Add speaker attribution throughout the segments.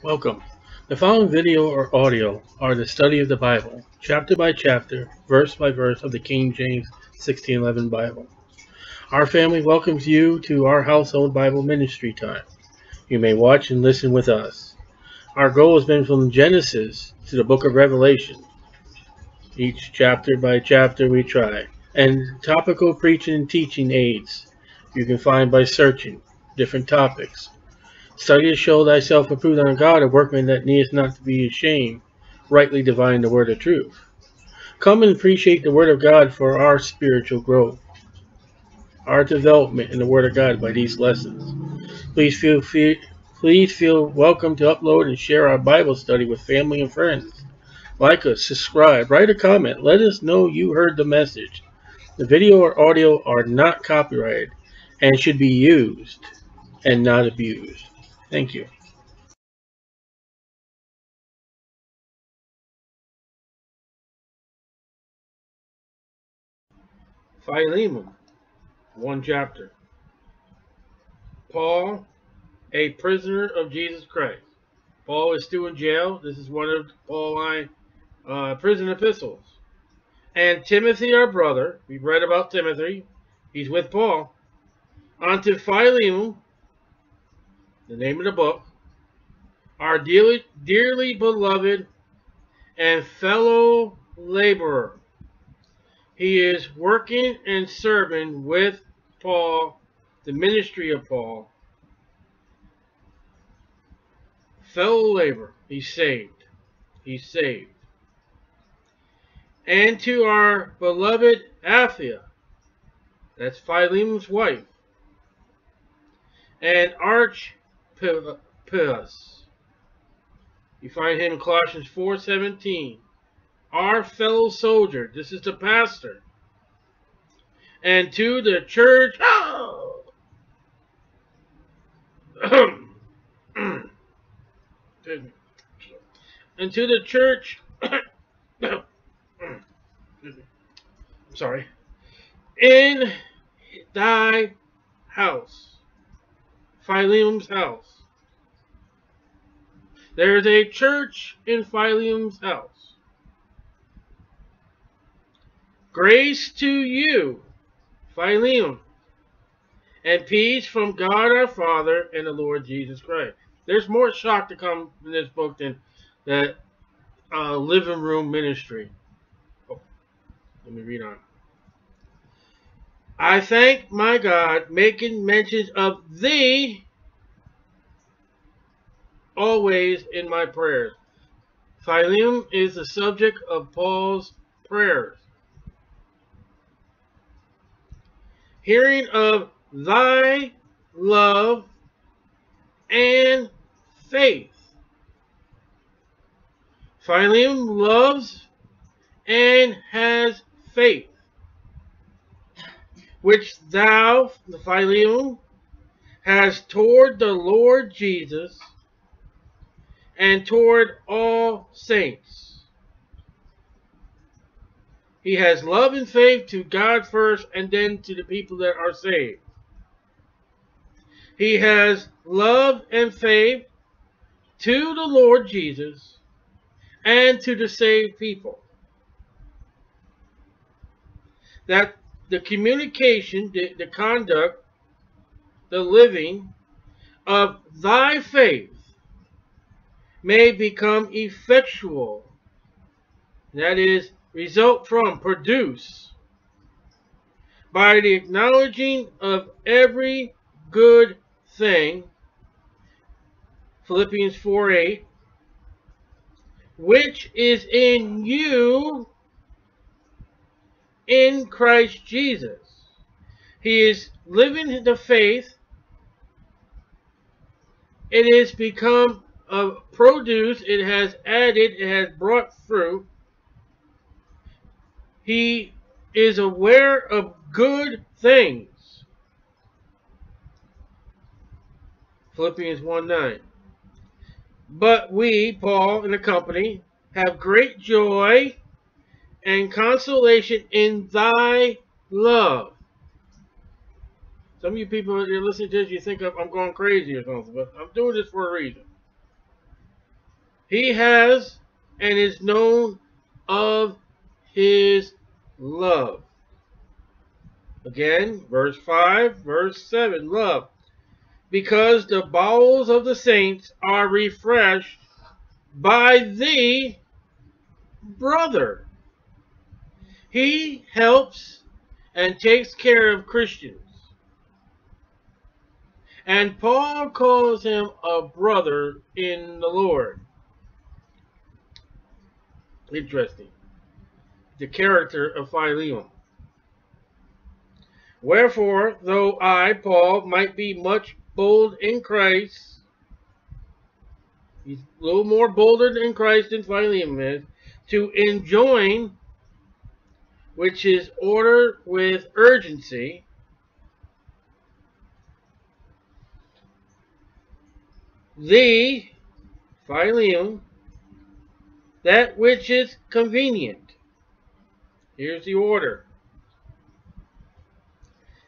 Speaker 1: Welcome. The following video or audio are the study of the Bible, chapter by chapter, verse by verse of the King James 1611 Bible. Our family welcomes you to our household Bible ministry time. You may watch and listen with us. Our goal has been from Genesis to the book of Revelation. Each chapter by chapter we try. And topical preaching and teaching aids you can find by searching different topics. Study to show thyself approved unto God, a workman that needeth not to be ashamed, rightly divine the word of truth. Come and appreciate the word of God for our spiritual growth, our development in the word of God by these lessons. Please feel, feel please feel welcome to upload and share our Bible study with family and friends. Like us, subscribe, write a comment, let us know you heard the message. The video or audio are not copyrighted and should be used and not abused. Thank you. Philemon, one chapter. Paul, a prisoner of Jesus Christ. Paul is still in jail. This is one of Pauline uh, prison epistles. And Timothy, our brother, we've read about Timothy. He's with Paul. Unto Philemon, the name of the book, our dearly, dearly beloved and fellow laborer. He is working and serving with Paul, the ministry of Paul. Fellow laborer, he's saved. He's saved. And to our beloved Apphia, that's Philemon's wife, and Arch You find him in Colossians 4.17. Our fellow soldier. This is the pastor. And to the church. Oh! and to the church. I'm sorry. In thy house Philemon's house. There's a church in Philemon's house. Grace to you, Philemon, and peace from God our Father and the Lord Jesus Christ. There's more shock to come in this book than that uh, living room ministry. Oh, let me read on. I thank my God, making mention of thee always in my prayers. Philemon is the subject of Paul's prayers. Hearing of thy love and faith. Philemon loves and has faith which thou, the Philemon, hast toward the Lord Jesus and toward all saints. He has love and faith to God first and then to the people that are saved. He has love and faith to the Lord Jesus and to the saved people. That the communication, the, the conduct, the living of thy faith may become effectual. That is, result from, produce, by the acknowledging of every good thing, Philippians 4 8, which is in you in Christ Jesus. He is living the faith. It has become a produce. It has added. It has brought fruit. He is aware of good things. Philippians 1 9. But we, Paul and the company, have great joy and consolation in thy love. Some of you people that are listening to this, you think I'm going crazy or something, but I'm doing this for a reason. he has and is known of his love. Again, verse 5, verse 7, love. Because the bowels of the saints are refreshed by thee, brother. He helps and takes care of Christians. And Paul calls him a brother in the Lord. Interesting. The character of Philemon. Wherefore, though I, Paul, might be much bold in Christ, he's a little more bolder in Christ than Philemon is, to enjoin, which is order with urgency, the Philemon, that which is convenient. Here's the order.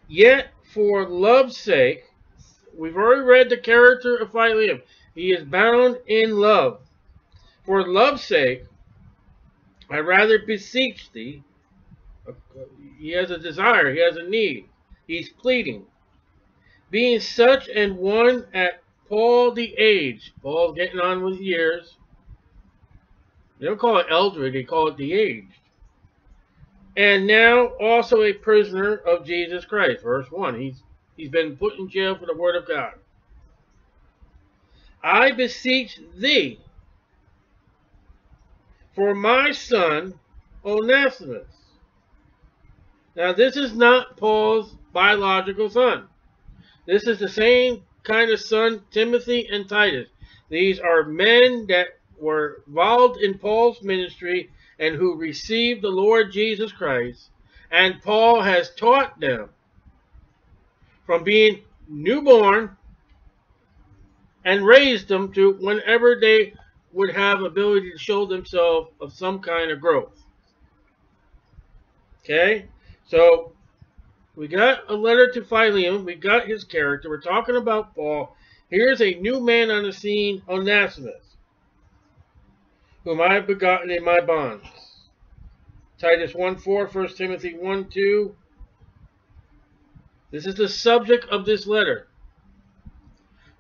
Speaker 1: Yet, for love's sake, we've already read the character of Philemon. He is bound in love. For love's sake, I rather beseech thee. He has a desire, he has a need. He's pleading. Being such and one at Paul the age. Paul's getting on with years. They don't call it elderly, they call it the aged. And now also a prisoner of Jesus Christ. Verse 1. He's he's been put in jail for the word of God. I beseech thee for my son Onesimus. Now this is not Paul's biological son. This is the same kind of son Timothy and Titus. These are men that were involved in Paul's ministry and who received the Lord Jesus Christ. And Paul has taught them from being newborn and raised them to whenever they would have ability to show themselves of some kind of growth. Okay, so we got a letter to Philemon. We got his character. We're talking about Paul. Here's a new man on the scene, Onesimus, whom I have begotten in my bonds. Titus 1 4, 1 Timothy 1 2. This is the subject of this letter.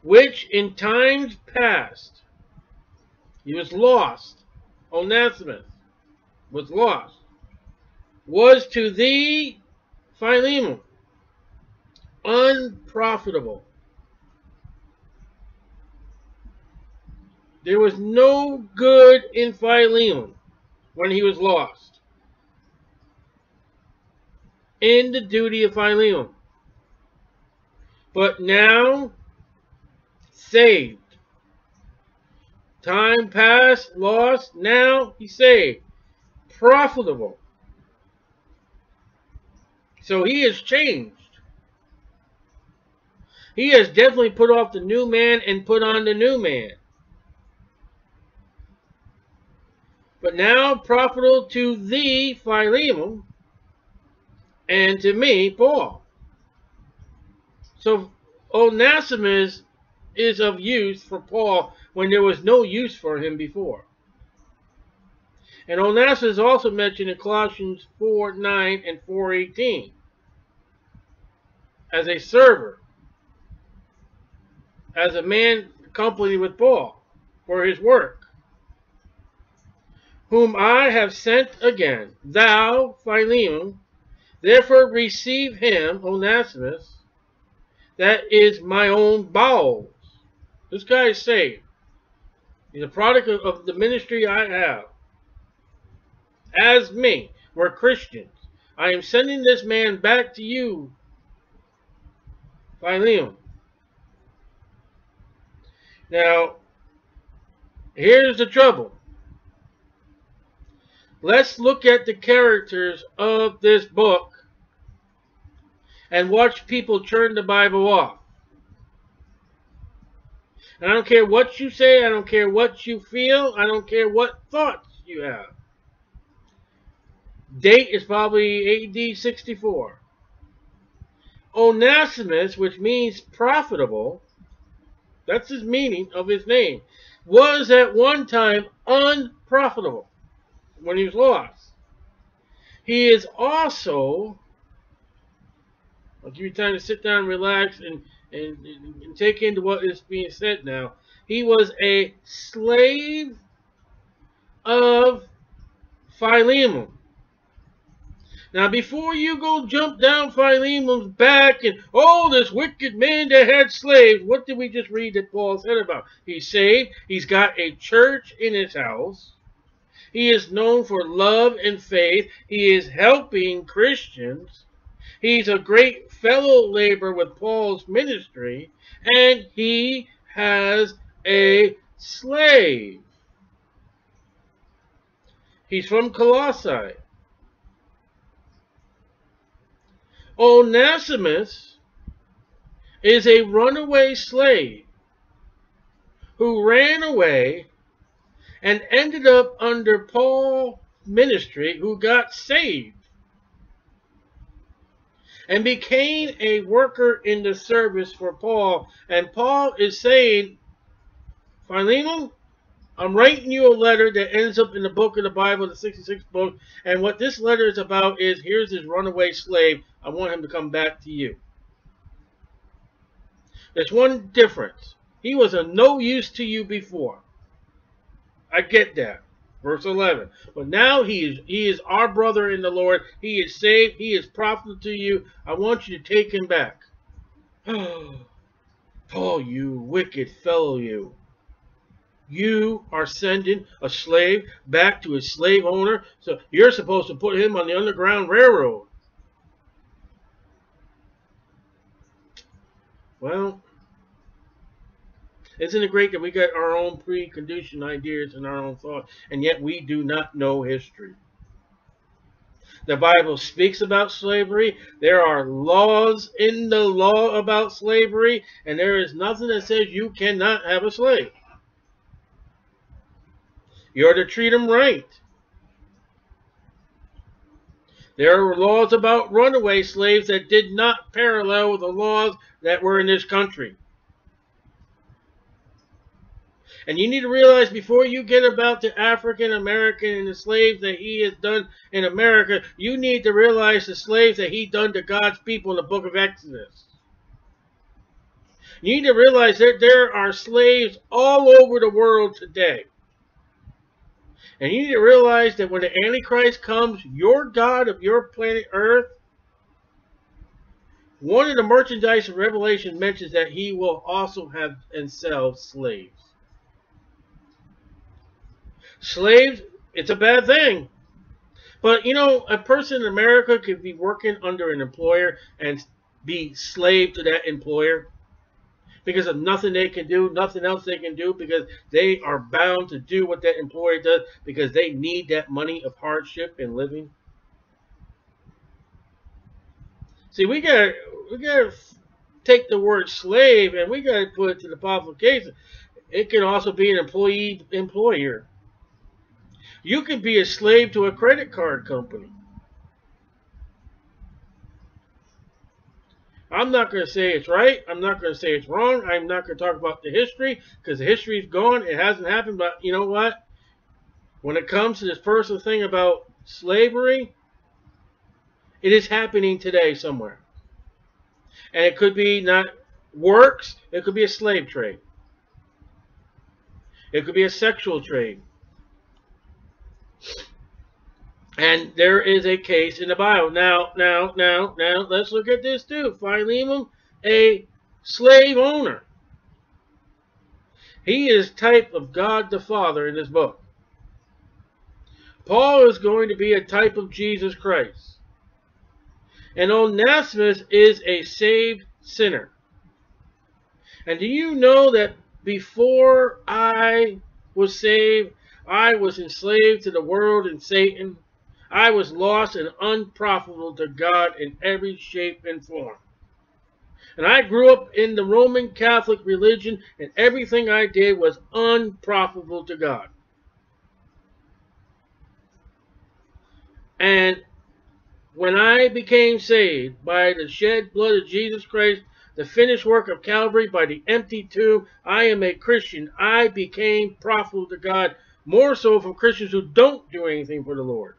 Speaker 1: Which in times past, he was lost. Onesimus was lost. Was to thee Philemon, unprofitable. There was no good in Philemon when he was lost. In the duty of Philemon. But now, saved. Time past, lost, now he's saved. Profitable. So he has changed. He has definitely put off the new man and put on the new man. But now profitable to thee, Philemon, and to me, Paul. So Onesimus is of use for Paul when there was no use for him before. And Onesimus is also mentioned in Colossians 4, 9 and 4.18 as a server, as a man accompanied with Paul for his work, whom I have sent again, thou, Philemon, therefore receive him, Onesimus, that is my own bowels. This guy is saved. He's a product of, of the ministry I have. As me, we're Christians. I am sending this man back to you, Philemon. Now, here's the trouble. Let's look at the characters of this book and watch people turn the Bible off. And I don't care what you say, I don't care what you feel, I don't care what thoughts you have. Date is probably AD 64. Onesimus, which means profitable, that's his meaning of his name, was at one time unprofitable when he was lost. He is also, I'll give you time to sit down, relax, and, and, and take into what is being said now. He was a slave of Philemon. Now, before you go jump down Philemon's back and, oh, this wicked man that had slaves, what did we just read that Paul said about? He's saved. He's got a church in his house. He is known for love and faith. He is helping Christians. He's a great fellow laborer with Paul's ministry. And he has a slave. He's from Colossae. Onesimus is a runaway slave who ran away and ended up under Paul's ministry, who got saved and became a worker in the service for Paul. And Paul is saying, Philemon, I'm writing you a letter that ends up in the book of the Bible, the 66th book. And what this letter is about is here's this runaway slave. I want him to come back to you. There's one difference. He was of no use to you before. I get that. Verse 11. But now he is he is our brother in the Lord. He is saved. He is profitable to you. I want you to take him back. Paul, you wicked fellow, you. You are sending a slave back to his slave owner. So you're supposed to put him on the Underground Railroad. Well, isn't it great that we got our own preconditioned ideas and our own thoughts, and yet we do not know history? The Bible speaks about slavery. There are laws in the law about slavery, and there is nothing that says you cannot have a slave. You're to treat them right. There were laws about runaway slaves that did not parallel with the laws that were in this country. And you need to realize before you get about the African American and the slaves that he has done in America, you need to realize the slaves that he done to God's people in the book of Exodus. You need to realize that there are slaves all over the world today. And you need to realize that when the Antichrist comes, your God of your planet Earth, one of the merchandise of Revelation mentions that he will also have and sell slaves. Slaves, it's a bad thing. But, you know, a person in America could be working under an employer and be slave to that employer because of nothing they can do, nothing else they can do, because they are bound to do what that employer does because they need that money of hardship and living. See, we got we got to take the word slave and we got to put it to the qualification. It can also be an employee employer. You can be a slave to a credit card company. I'm not going to say it's right. I'm not going to say it's wrong. I'm not going to talk about the history because the history is gone. It hasn't happened. But you know what? When it comes to this personal thing about slavery, it is happening today somewhere. And it could be not works. It could be a slave trade. It could be a sexual trade. And there is a case in the Bible. Now, now, now, now, let's look at this too. Philemon, a slave owner. He is type of God the Father in this book. Paul is going to be a type of Jesus Christ. And Onesimus is a saved sinner. And do you know that before I was saved, I was enslaved to the world and Satan? I was lost and unprofitable to God in every shape and form. And I grew up in the Roman Catholic religion, and everything I did was unprofitable to God. And when I became saved by the shed blood of Jesus Christ, the finished work of Calvary by the empty tomb. I am a Christian. I became profitable to God, more so from Christians who don't do anything for the Lord.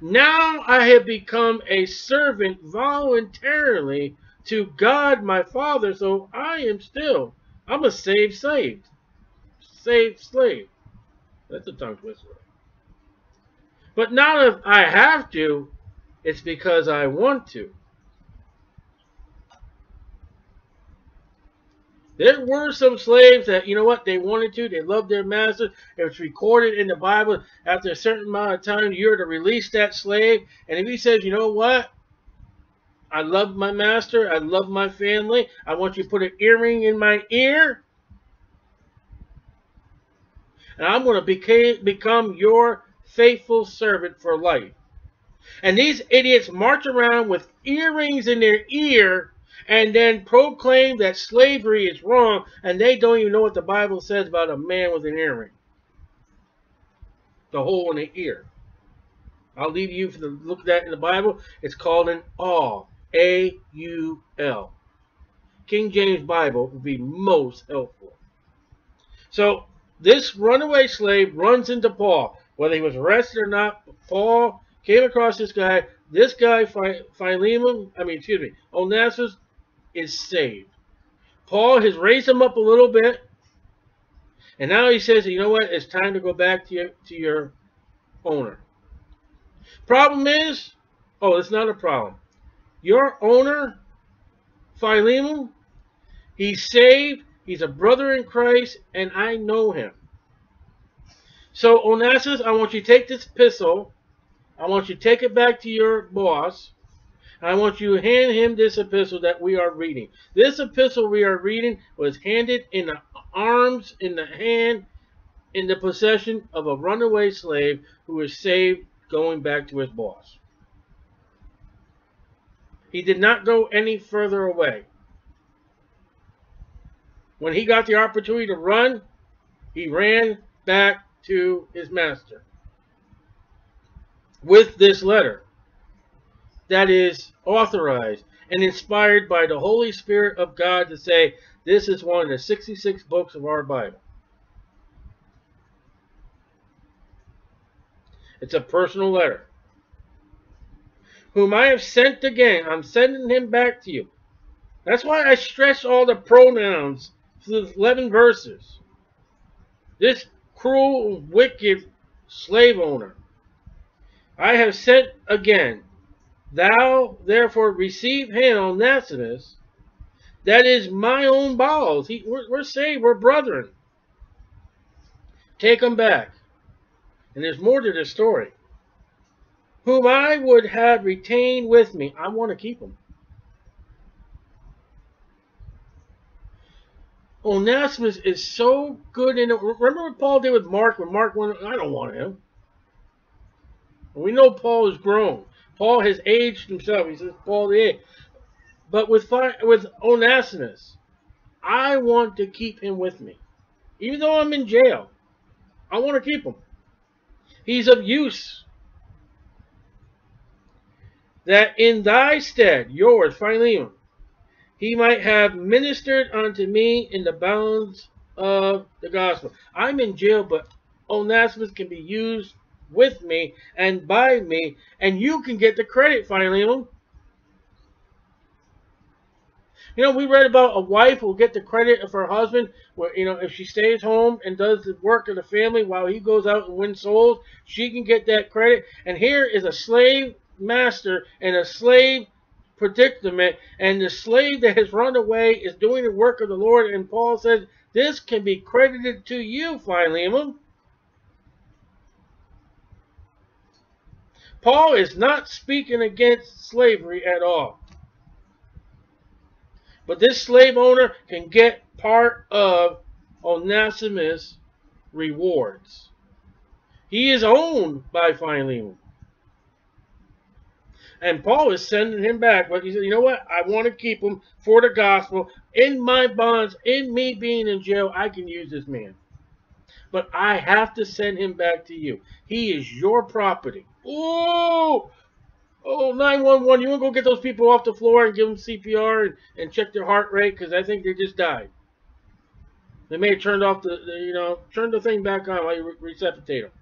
Speaker 1: Now I have become a servant voluntarily to God my Father, so I am still, I'm a saved slave. Saved slave. That's a tongue twister. But not if I have to, it's because I want to. There were some slaves that, you know what, they wanted to, they loved their master. It was recorded in the Bible after a certain amount of time, you're to release that slave. And if he says, you know what, I love my master, I love my family, I want you to put an earring in my ear, and I'm going to become your faithful servant for life. And these idiots march around with earrings in their ear and then proclaim that slavery is wrong, and they don't even know what the Bible says about a man with an earring. The hole in the ear. I'll leave you for the look at that in the Bible. It's called an awl. A-U-L. King James Bible would be most helpful. So this runaway slave runs into Paul. Whether he was arrested or not, Paul came across this guy. This guy, Philemon, I mean, excuse me, Onesimus, is saved. Paul has raised him up a little bit. And now he says, you know what? It's time to go back to your, to your owner. Problem is, oh, it's not a problem. Your owner, Philemon, he's saved. He's a brother in Christ, and I know him. So, Onesimus, I want you to take this epistle. I want you to take it back to your boss. I want you to hand him this epistle that we are reading. This epistle we are reading was handed in the arms, in the hand, in the possession of a runaway slave who was saved going back to his boss. He did not go any further away. When he got the opportunity to run, he ran back to his master with this letter that is authorized and inspired by the Holy Spirit of God to say, this is one of the 66 books of our Bible. It's a personal letter. Whom I have sent again, I'm sending him back to you. That's why I stress all the pronouns the 11 verses. This cruel, wicked slave owner. I have sent again Thou therefore receive him, Onesimus, that is my own bowels. He, we're, we're saying we're brethren. Take him back. And there's more to the story. Whom I would have retained with me. I want to keep him. Onesimus is so good in it. Remember what Paul did with Mark when Mark went, I don't want him. We know Paul is grown. Paul has aged himself. He says Paul the eighth. But with with Onesimus, I want to keep him with me. Even though I'm in jail, I want to keep him. He's of use. That in thy stead, yours, Philemon, he might have ministered unto me in the bounds of the gospel. I'm in jail, but Onesimus can be used with me and by me, and you can get the credit, Philemon. You know, we read about a wife who will get the credit of her husband, where, you know, if she stays home and does the work of the family while he goes out and wins souls, she can get that credit. And here is a slave master and a slave predicament, and the slave that has run away is doing the work of the Lord, and Paul says, this can be credited to you, Philemon. Paul is not speaking against slavery at all. But this slave owner can get part of Onesimus' rewards. He is owned by Philemon. And Paul is sending him back. But he said, you know what? I want to keep him for the gospel. In my bonds, in me being in jail, I can use this man. But I have to send him back to you. He is your property. Ooh! Oh, 911, you want to go get those people off the floor and give them CPR and, and check their heart rate because I think they just died. They may have turned off the, the you know, turn the thing back on while you resuscitate them.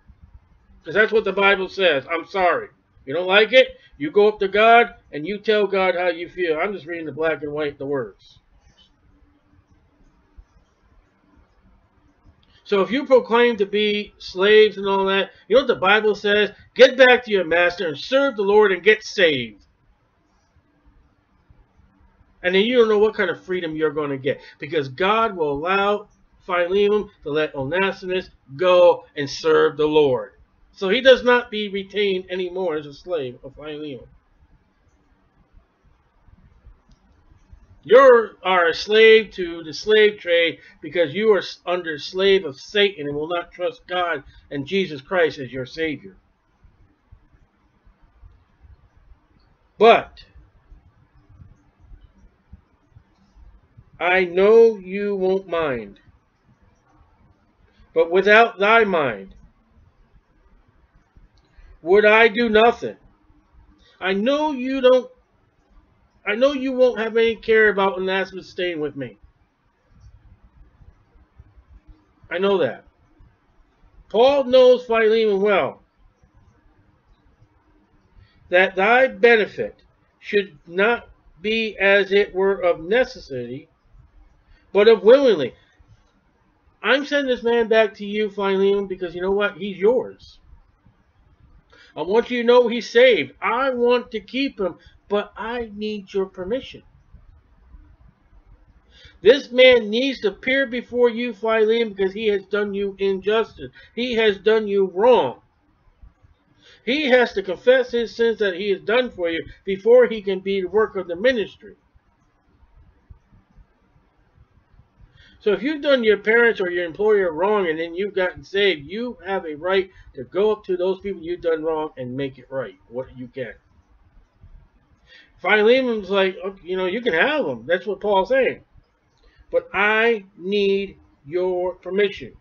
Speaker 1: Because that's what the Bible says. I'm sorry. You don't like it? You go up to God and you tell God how you feel. I'm just reading the black and white, the words. So if you proclaim to be slaves and all that, you know what the Bible says? Get back to your master and serve the Lord and get saved. And then you don't know what kind of freedom you're going to get. Because God will allow Philemon to let Onesimus go and serve the Lord. So he does not be retained anymore as a slave of Philemon. You are a slave to the slave trade because you are under slave of Satan and will not trust God and Jesus Christ as your Savior. But I know you won't mind. But without thy mind, would I do nothing? I know you don't I know you won't have any care about Onesimus staying with me. I know that. Paul knows Philemon well. That thy benefit should not be as it were of necessity, but of willingly. I'm sending this man back to you, Philemon, because you know what? He's yours. I want you to know he's saved. I want to keep him but I need your permission. This man needs to appear before you, Philemon, because he has done you injustice. He has done you wrong. He has to confess his sins that he has done for you before he can be the work of the ministry. So if you've done your parents or your employer wrong and then you've gotten saved, you have a right to go up to those people you've done wrong and make it right, what you can. Philemon's like, oh, you know, you can have them. That's what Paul's saying. But I need your permission.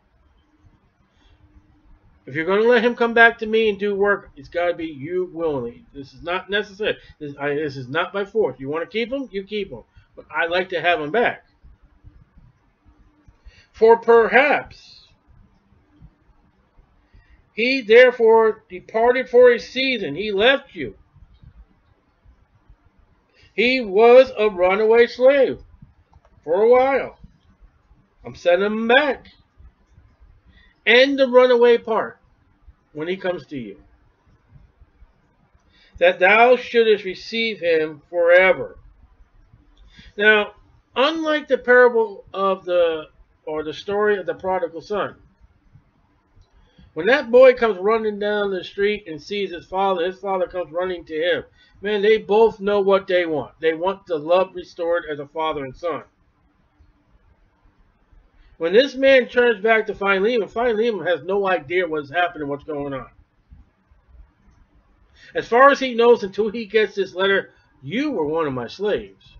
Speaker 1: If you're going to let him come back to me and do work, it's got to be you willingly. This is not necessary. This, I, this is not by force. You want to keep him, you keep him. But I like to have him back. For perhaps he therefore departed for a season. He left you he was a runaway slave for a while. I'm sending him back. And the runaway part when he comes to you. That thou shouldest receive him forever. Now, unlike the parable of the, or the story of the prodigal son, when that boy comes running down the street and sees his father, his father comes running to him. Man, they both know what they want. They want the love restored as a father and son. When this man turns back to Philemon, Philemon has no idea what's happening, what's going on. As far as he knows, until he gets this letter, you were one of my slaves.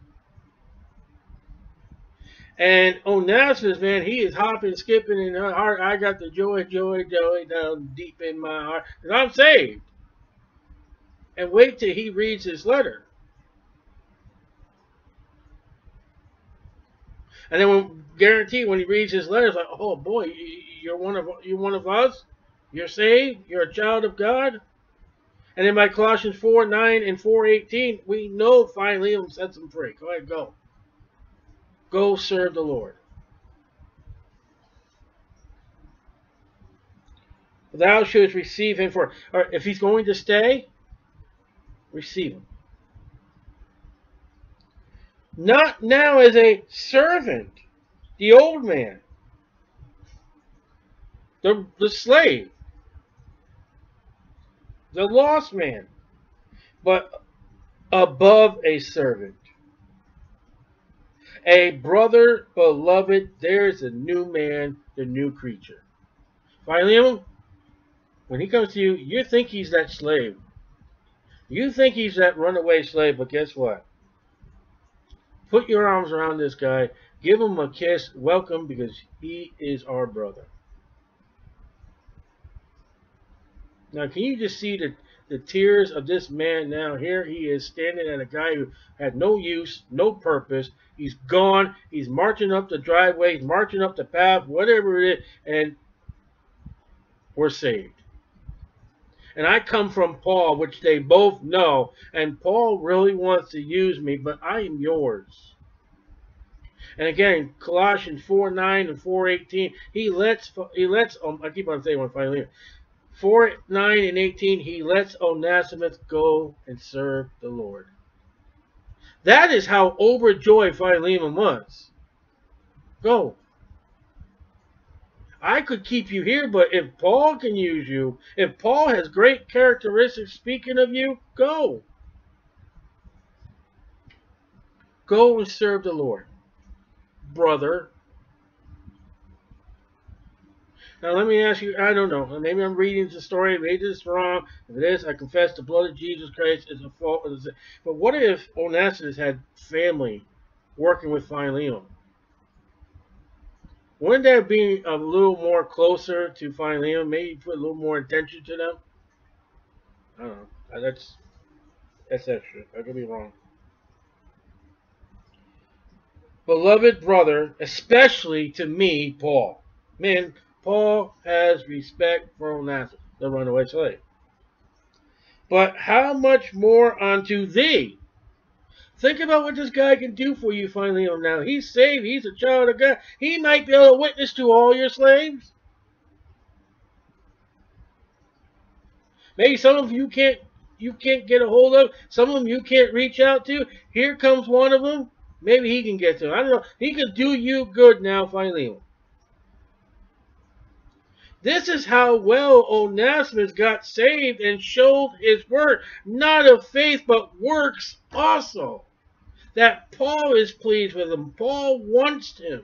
Speaker 1: And Onesimus, man, he is hopping, skipping in her heart. I got the joy, joy, joy down deep in my heart. Because I'm saved. And wait till he reads his letter. And then when guarantee when he reads his letter, it's like, oh boy, you're one of you're one of us. You're saved. You're a child of God. And then by Colossians 4, 9 and 4, 18, we know sets him free. Go ahead, go. Go serve the Lord. Thou shouldst receive him for, or if he's going to stay, receive him. Not now as a servant, the old man, the, the slave, the lost man, but above a servant a brother beloved, there's a new man, the new creature. Philemon, when he comes to you, you think he's that slave. You think he's that runaway slave, but guess what? Put your arms around this guy, give him a kiss, welcome, because he is our brother. Now, can you just see the, the tears of this man now. Here he is standing at a guy who had no use, no purpose. He's gone. He's marching up the driveway. He's marching up the path, whatever it is, and we're saved. And I come from Paul, which they both know. And Paul really wants to use me, but I am yours. And again, Colossians 4 9 and 4 18, he lets, he lets um, I keep on saying one finally. 4 9 and 18, he lets Onesimus go and serve the Lord. That is how overjoyed Philemon was. Go. I could keep you here, but if Paul can use you, if Paul has great characteristics speaking of you, go. Go and serve the Lord, brother. Now let me ask you, I don't know, maybe I'm reading the story, maybe it's wrong. If it is, I confess the blood of Jesus Christ is a fault. But what if Onesimus had family working with Philemon? Wouldn't that be a little more closer to Philemon? Maybe put a little more attention to them? I don't know. That's that's extra. I could be wrong. Beloved brother, especially to me, Paul. Man, Paul has respect for Onesimus, the runaway slave. But how much more unto thee, Think about what this guy can do for you finally on now. He's saved. He's a child of God. He might be able to witness to all your slaves. Maybe some of you can't you can't get a hold of. Some of them you can't reach out to. Here comes one of them. Maybe he can get to. Them. I don't know. He could do you good now, Philemon. This is how well Onesimus got saved and showed his word, not of faith, but works also that Paul is pleased with him. Paul wants him.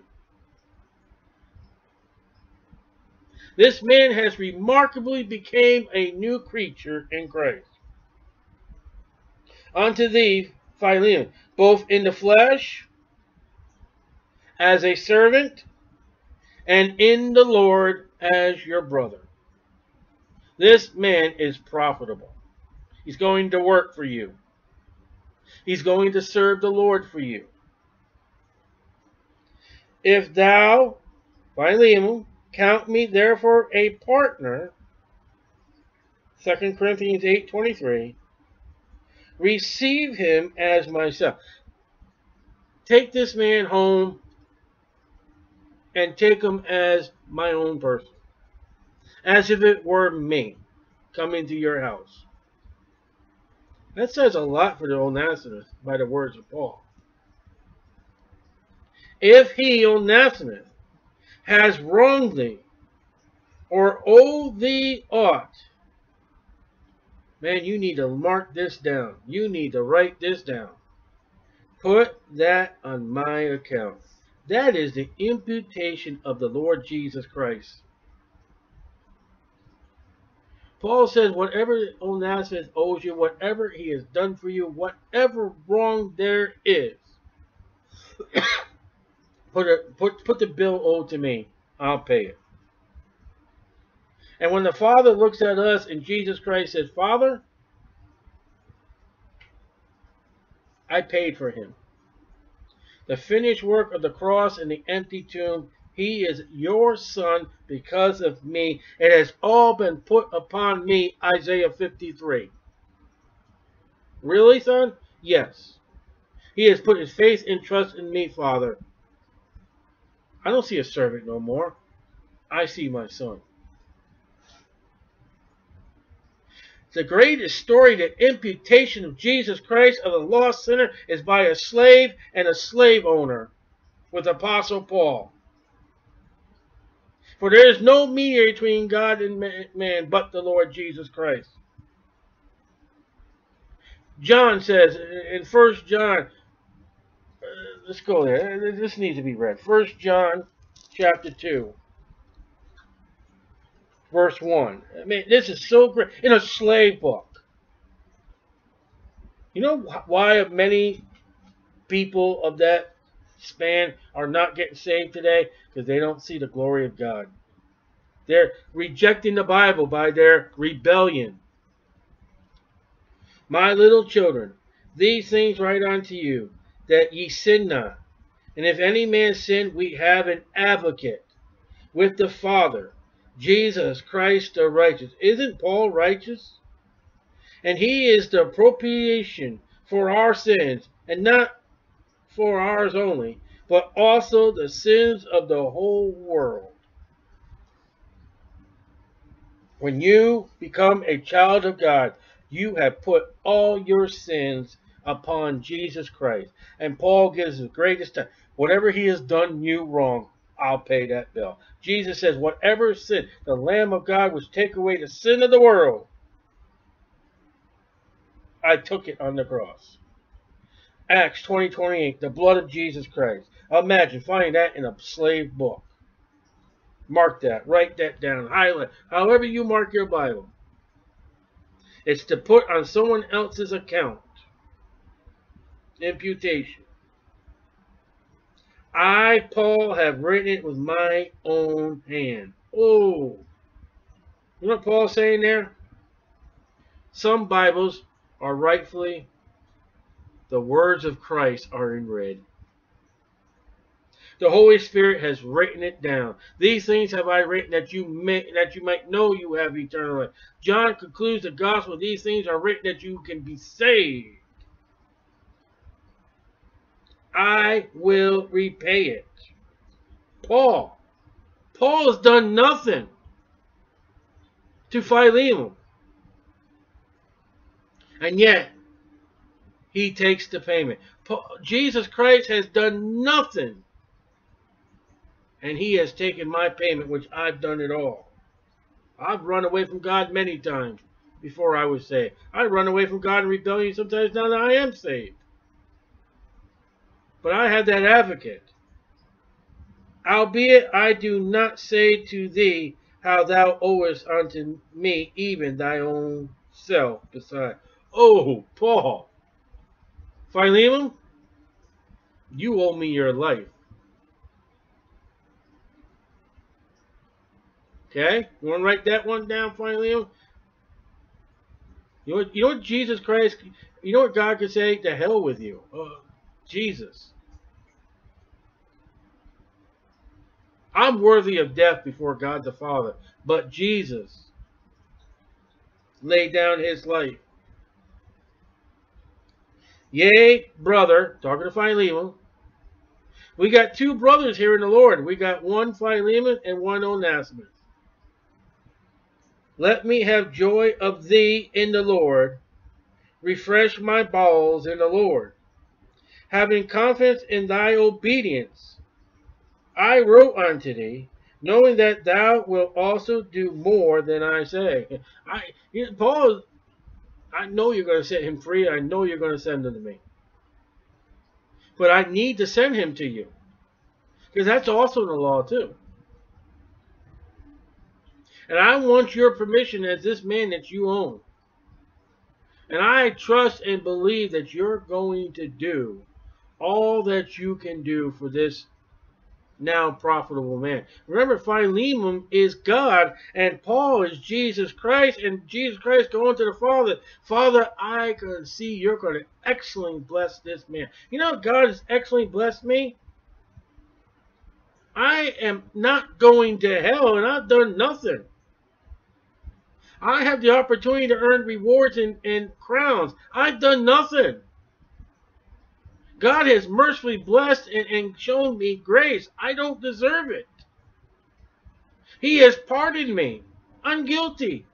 Speaker 1: This man has remarkably became a new creature in Christ. Unto thee, Philemon, both in the flesh, as a servant, and in the Lord as your brother. This man is profitable. He's going to work for you. He's going to serve the Lord for you. If thou, Philemon, count me therefore a partner, 2 Corinthians 8.23, receive him as myself. Take this man home and take him as my own person. As if it were me coming to your house. That says a lot for the Onesimus by the words of Paul. If he, Onesimus, has wronged thee, or owed thee aught, man, you need to mark this down. You need to write this down. Put that on my account. That is the imputation of the Lord Jesus Christ. Paul says, whatever Onesimus owes you, whatever he has done for you, whatever wrong there is, put, a, put, put the bill owed to me. I'll pay it. And when the Father looks at us and Jesus Christ says, Father, I paid for him. The finished work of the cross and the empty tomb he is your son because of me. It has all been put upon me, Isaiah 53. Really, son? Yes. He has put his faith and trust in me, Father. I don't see a servant no more. I see my son. The greatest story, the imputation of Jesus Christ of the lost sinner, is by a slave and a slave owner with Apostle Paul. For there is no mediator between God and man but the Lord Jesus Christ. John says in First John, uh, let's go there. This needs to be read. First John chapter 2, verse 1. I mean, this is so great. In a slave book. You know why many people of that span are not getting saved today because they don't see the glory of God. They're rejecting the Bible by their rebellion. My little children, these things write unto you, that ye sin not. And if any man sin, we have an advocate with the Father, Jesus Christ the righteous. Isn't Paul righteous? And he is the propitiation for our sins, and not for ours only, but also the sins of the whole world. When you become a child of God, you have put all your sins upon Jesus Christ. And Paul gives the greatest time. Whatever he has done you wrong, I'll pay that bill. Jesus says, whatever sin, the Lamb of God which take away the sin of the world, I took it on the cross. Acts 20, 28, the blood of Jesus Christ. Imagine finding that in a slave book. Mark that. Write that down. Highlight. However you mark your Bible. It's to put on someone else's account. Imputation. I, Paul, have written it with my own hand. Oh. You know what Paul's saying there? Some Bibles are rightfully the words of Christ are in red. The Holy Spirit has written it down. These things have I written that you may that you might know you have eternal life. John concludes the gospel. These things are written that you can be saved. I will repay it. Paul. Paul has done nothing to Philemon. And yet, he takes the payment. Jesus Christ has done nothing and he has taken my payment, which I've done it all. I've run away from God many times before I was saved. I run away from God in rebellion sometimes now that I am saved. But I have that advocate. Albeit I do not say to thee how thou owest unto me even thy own self beside. Oh, Paul. Philemon, you owe me your life. Okay? You want to write that one down Philemon? You know, you know what Jesus Christ, you know what God could say? To hell with you. Uh, Jesus. I'm worthy of death before God the Father. But Jesus laid down his life. Yea, brother, talking to Philemon. We got two brothers here in the Lord. We got one Philemon and one Onesimus. Let me have joy of thee in the Lord. Refresh my bowels in the Lord. Having confidence in thy obedience, I wrote unto thee, knowing that thou wilt also do more than I say. I, Paul, I know you're going to set him free. I know you're going to send him to me. But I need to send him to you. Because that's also in the law too. And I want your permission as this man that you own. And I trust and believe that you're going to do all that you can do for this now profitable man. Remember, Philemon is God, and Paul is Jesus Christ, and Jesus Christ going to the Father. Father, I can see you're going to excellently bless this man. You know, God has excellently blessed me. I am not going to hell, and I've done nothing. I have the opportunity to earn rewards and, and crowns. I've done nothing. God has mercifully blessed and, and shown me grace. I don't deserve it. He has pardoned me. I'm guilty.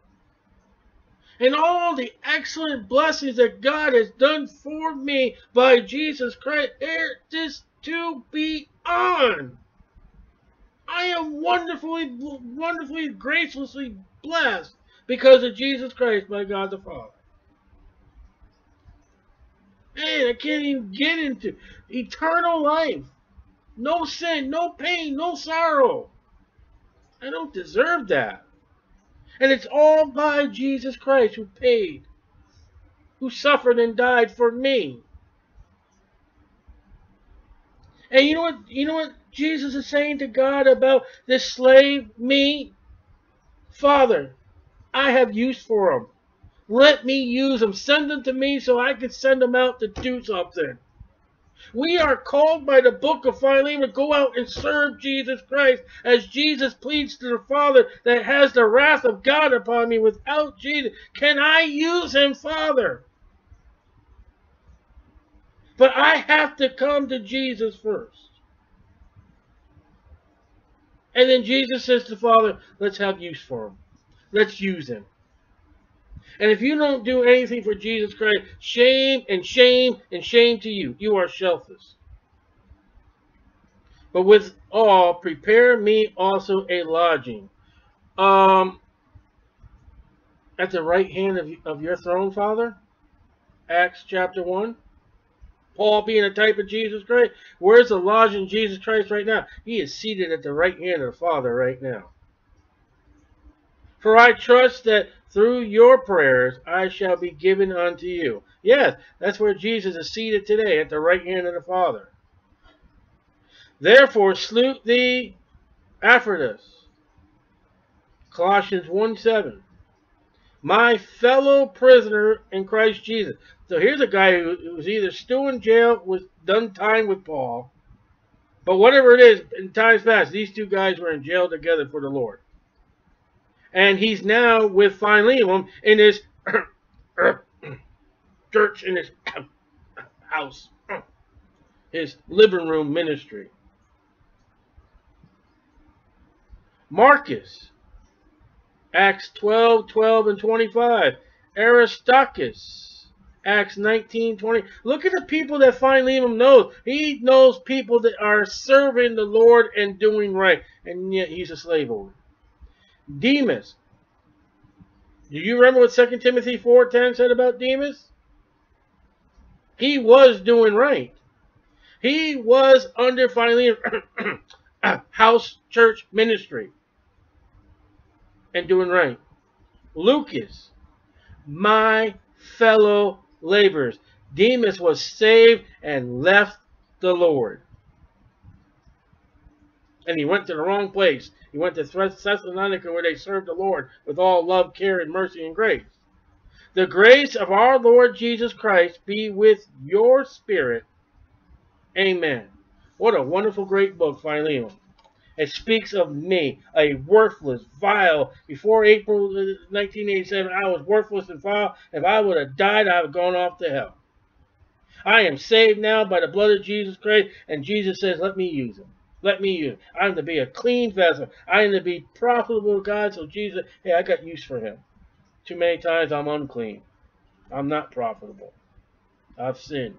Speaker 1: And all the excellent blessings that God has done for me by Jesus Christ, there is to be on. I am wonderfully, wonderfully, graciously blessed because of Jesus Christ, my God the Father. Man, I can't even get into eternal life. No sin, no pain, no sorrow. I don't deserve that. And it's all by Jesus Christ who paid, who suffered and died for me. And you know what you know what Jesus is saying to God about this slave, me? Father, I have use for him. Let me use them. Send them to me so I can send them out to do something. We are called by the book of Philemon to go out and serve Jesus Christ as Jesus pleads to the Father that has the wrath of God upon me without Jesus. Can I use him, Father? But I have to come to Jesus first. And then Jesus says to Father, let's have use for him. Let's use him. And if you don't do anything for Jesus Christ, shame and shame and shame to you. You are shelfless. But with all, prepare me also a lodging. Um, at the right hand of, of your throne, Father? Acts chapter 1. Paul being a type of Jesus Christ. Where's the lodging Jesus Christ right now? He is seated at the right hand of the Father right now. For I trust that through your prayers I shall be given unto you. Yes, that's where Jesus is seated today, at the right hand of the Father. Therefore salute thee, Epaphroditus. Colossians 1 7. My fellow prisoner in Christ Jesus. So here's a guy who was either still in jail, was done time with Paul, but whatever it is, in times past, these two guys were in jail together for the Lord and he's now with Philemon in his church, in his house, his living room ministry. Marcus, Acts 12, 12, and 25. Aristarchus, Acts 19, 20. Look at the people that Philemon knows. He knows people that are serving the Lord and doing right, and yet he's a slave owner. Demas. Do you remember what 2 Timothy 4.10 said about Demas? He was doing right. He was under Philemon house church ministry and doing right. Lucas, my fellow laborers. Demas was saved and left the Lord. And he went to the wrong place. He went to Thessalonica where they served the Lord with all love, care, and mercy and grace. The grace of our Lord Jesus Christ be with your spirit. Amen. What a wonderful, great book, Philemon. It speaks of me, a worthless, vile. Before April 1987, I was worthless and vile. If I would have died, I would have gone off to hell. I am saved now by the blood of Jesus Christ, and Jesus says, let me use him. Let me use. I'm to be a clean vessel. I'm to be profitable to God. So Jesus, hey, I got use for him. Too many times I'm unclean. I'm not profitable. I've sinned.